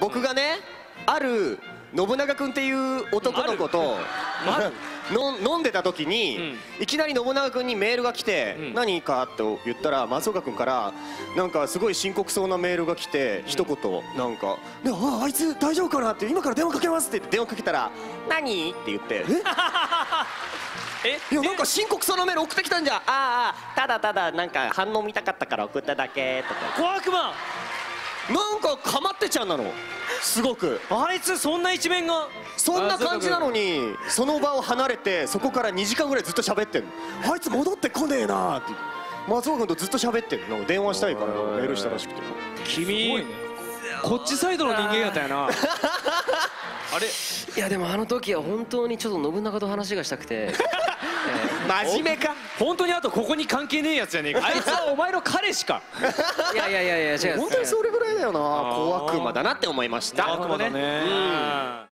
僕がねある信長君っていう男の子と の飲んでた時に、いきなり信長君にメールが来て「何か?」って言ったら松岡君からなんかすごい深刻そうなメールが来て一言なんか「ねああいつ大丈夫かな?」って「今から電話かけます」って言って電話かけたら「何?」って言って「え？いやなんか深刻そうなメール送ってきたんじゃ。んああただただなんか反応見たかったから送っただけ」とか。小悪魔なんかかまってちゃんなの。すごく。あいつそんな一面が。そんな感じなのにその場を離れてそこから2時間ぐらいずっと喋ってんの。あいつ戻ってこねえな。って松岡君とずっと喋ってんの。電話したいからメールしたらしくて。君こっちサイドの人間やったよな。あれ？いやでもあの時は本当にちょっと信長と話がしたくて真面目か。本当にあとここに関係ねえやつやねえか。あいつはお前の彼しか。いやいやいやいや違う。本当にそれぐらいだよな。小悪魔だなって思いました。悪魔だね